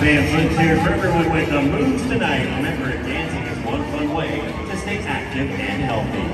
Fans, let's for everyone with the moves tonight. Remember, dancing is one fun way to stay active and healthy.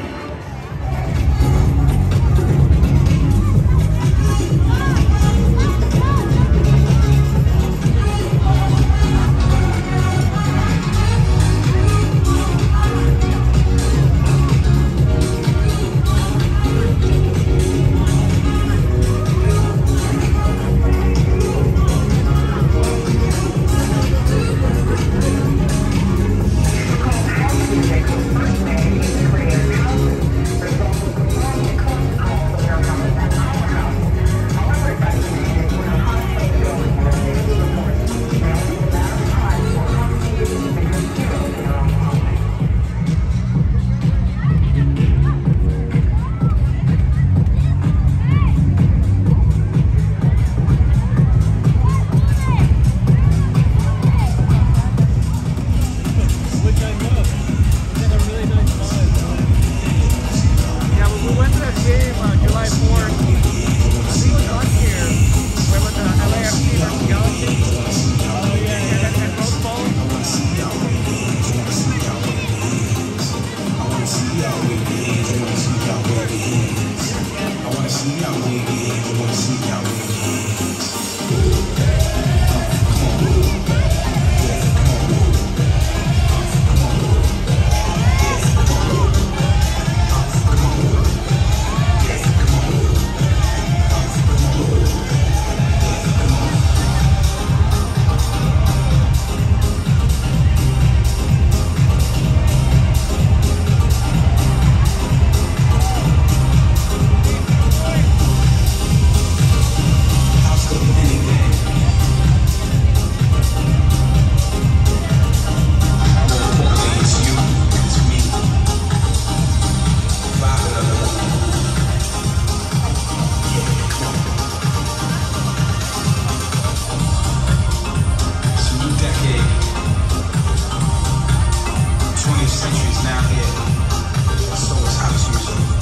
Quiero sentir mis labios besándome otra